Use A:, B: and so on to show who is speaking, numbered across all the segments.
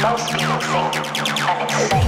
A: Most people think insane.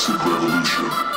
B: progressive revolution.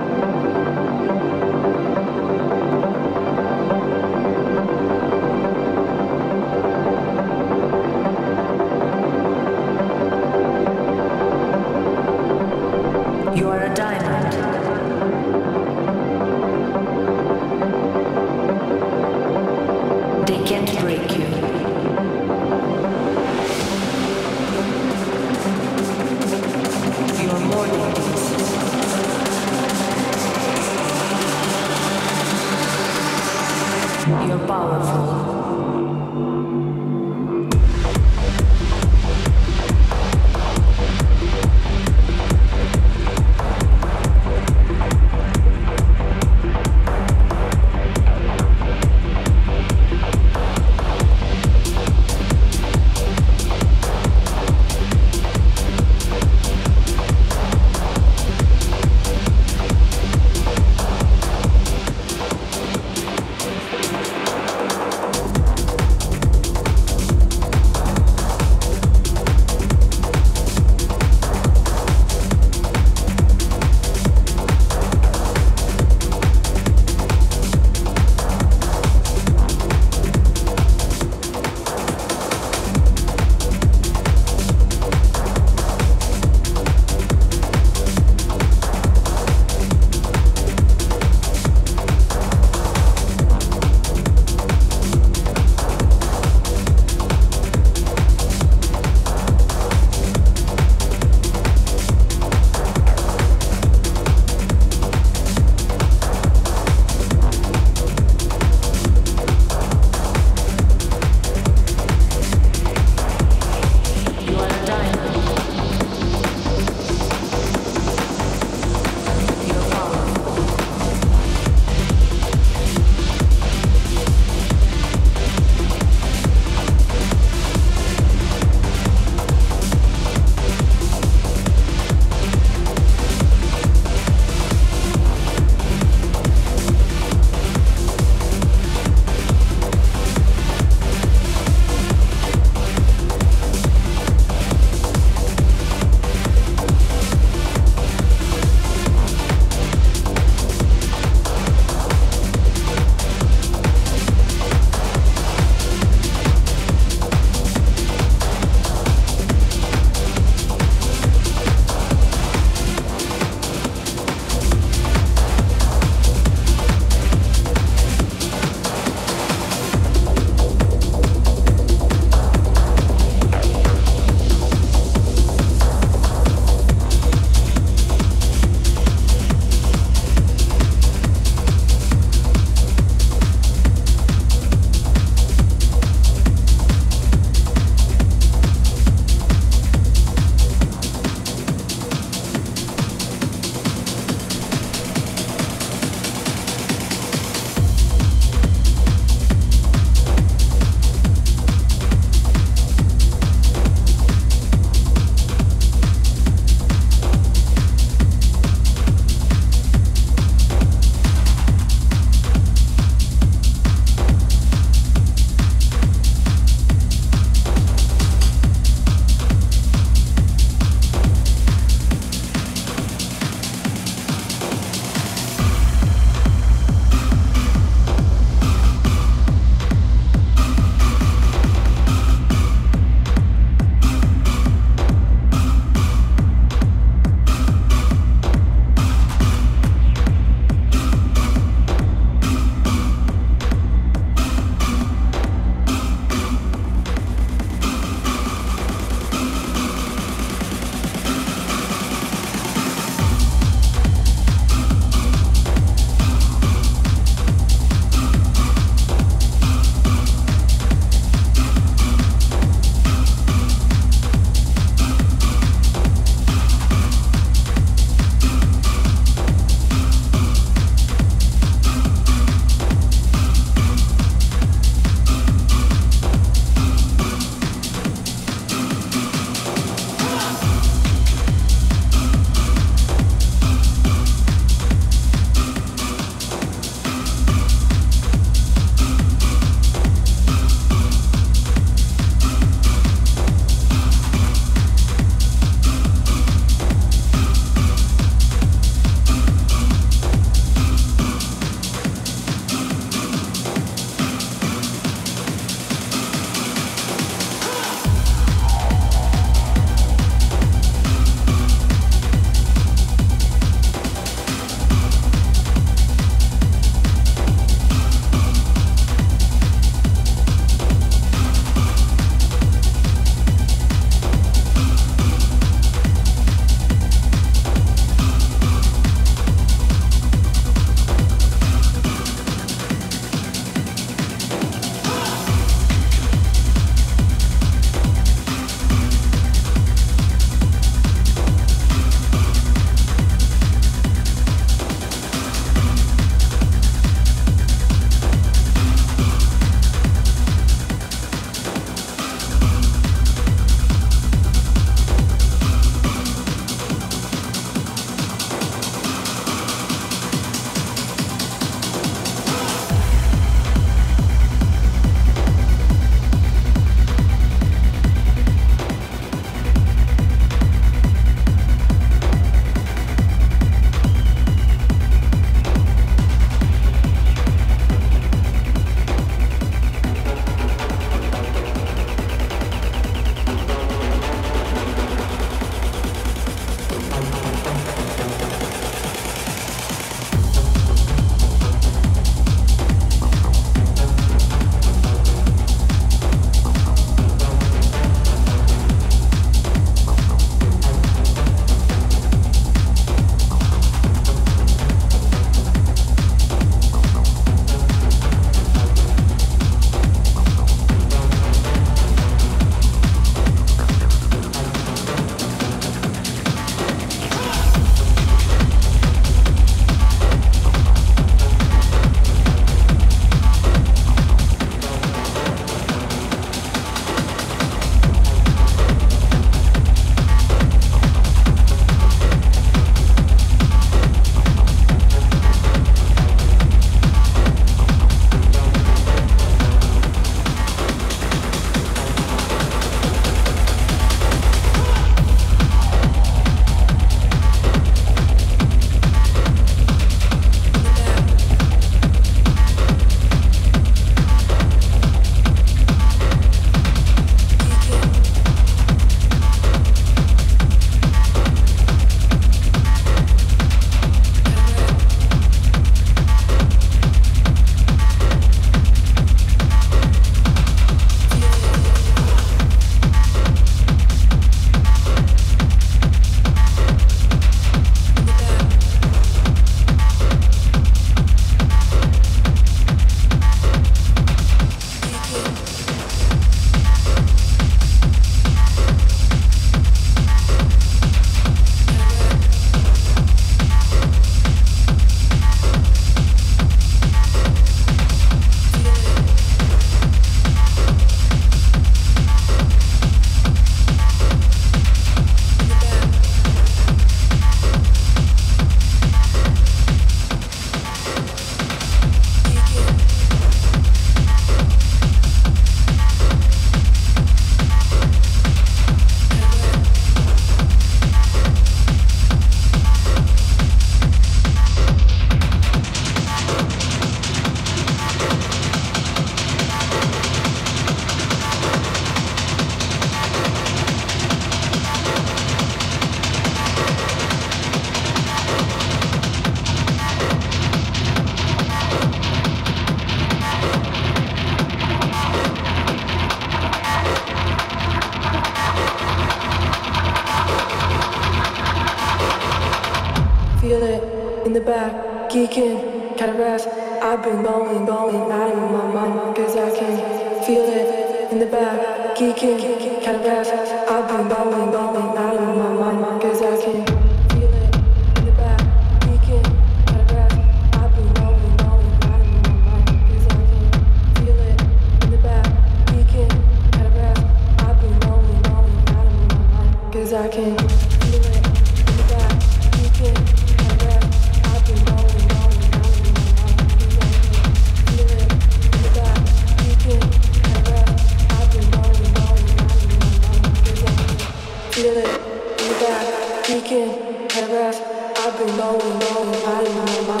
B: paragraph. I've been going, going, I don't know my.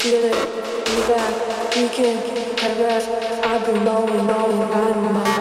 B: Feel it, be back, weekend, paragraph. I've been going, going, I
C: don't
A: my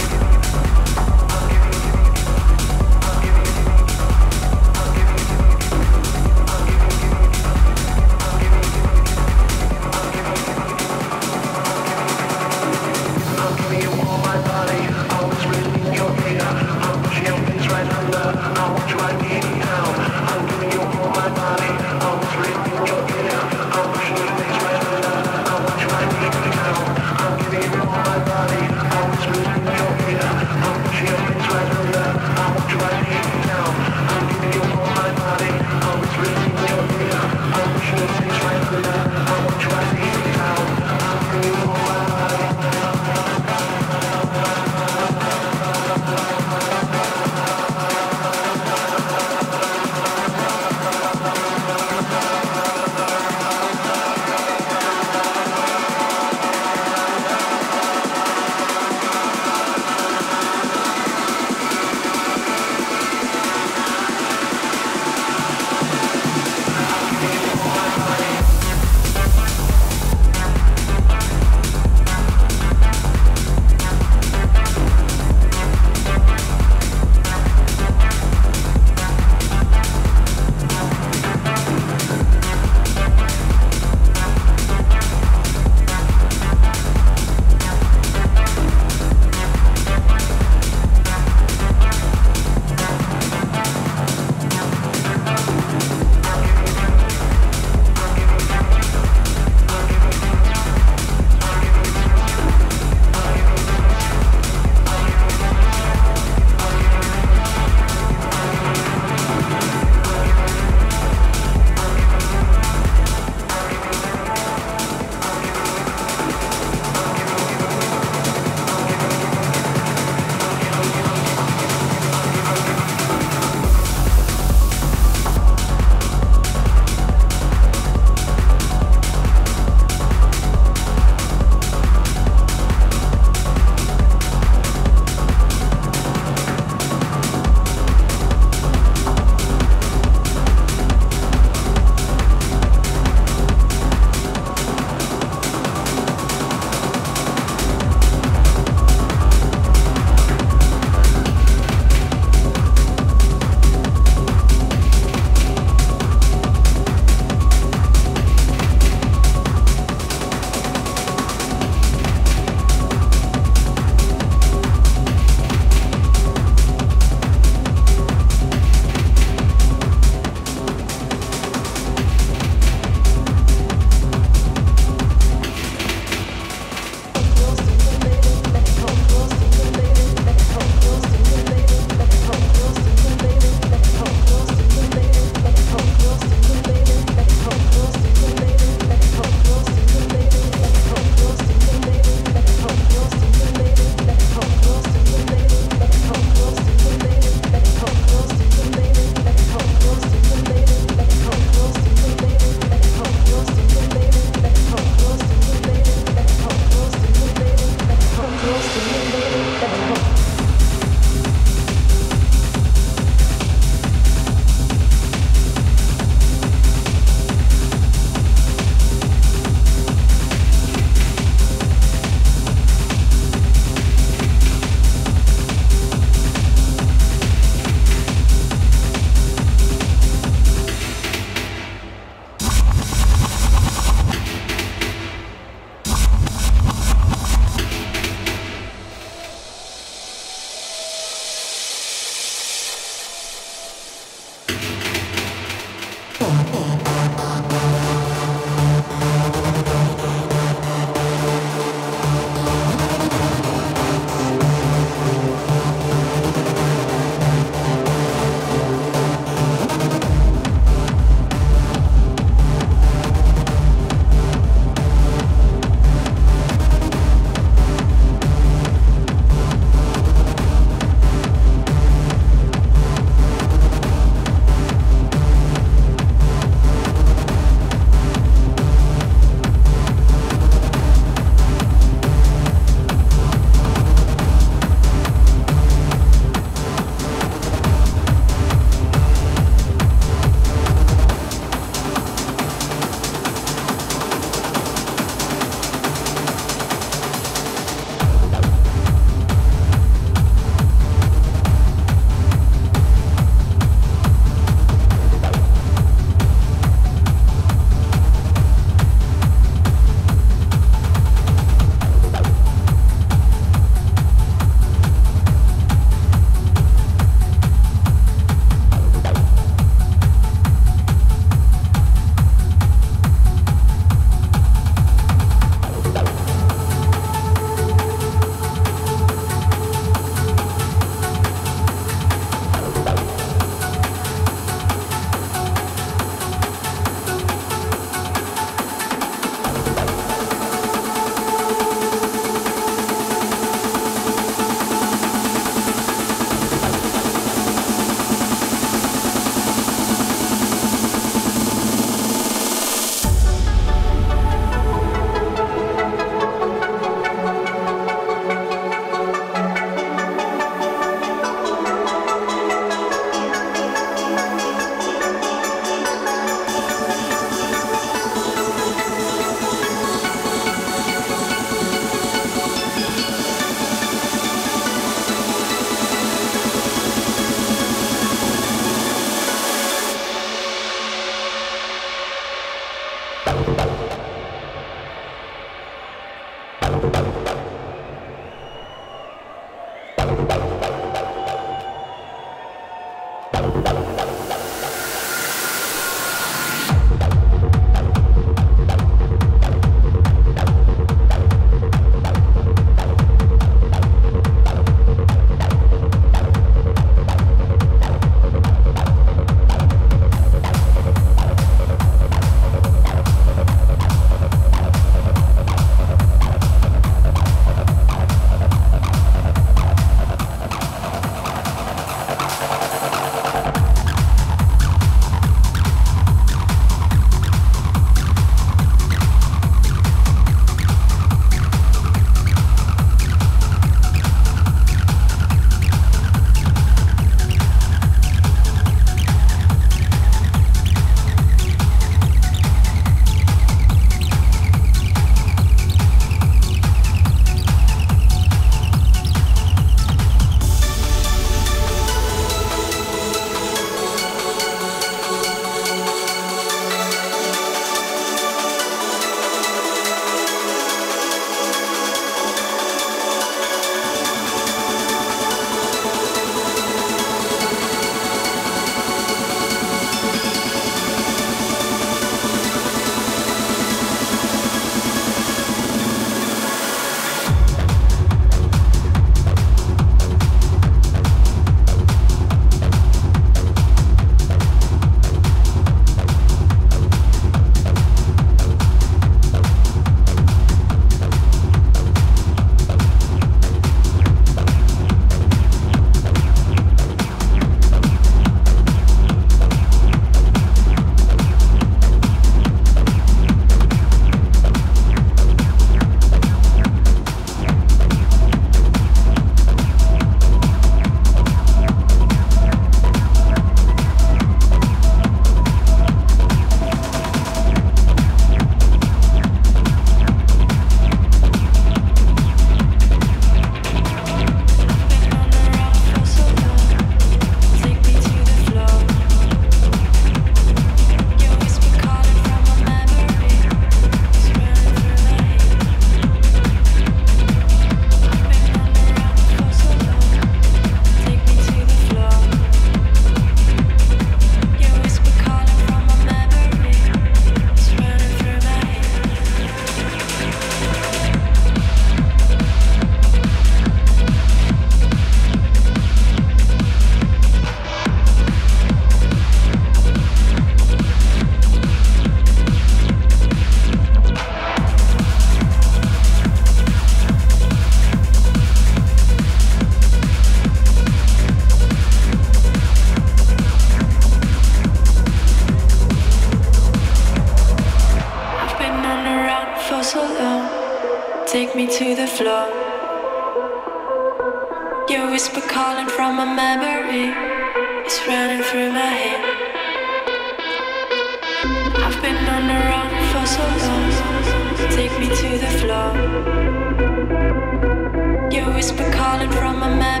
A: You whisper calling from a
B: map.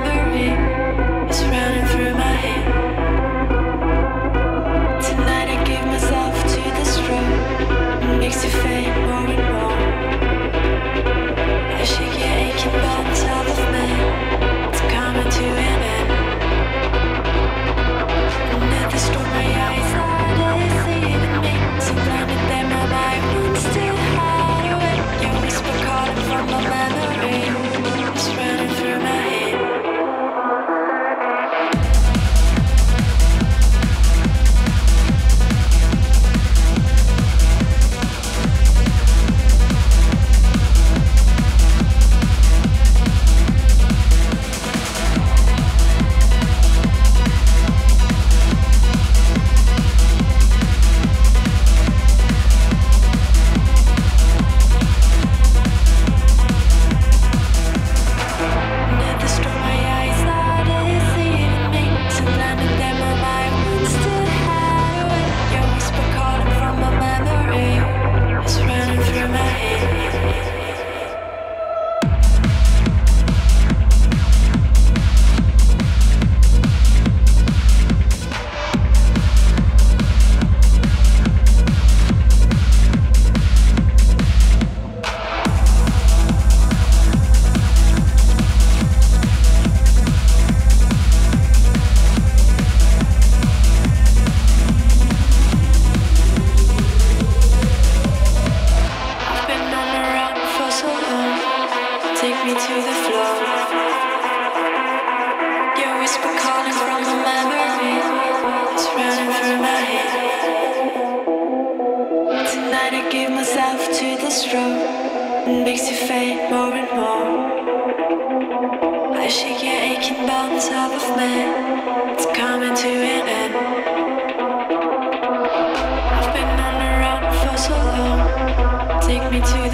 B: Take me to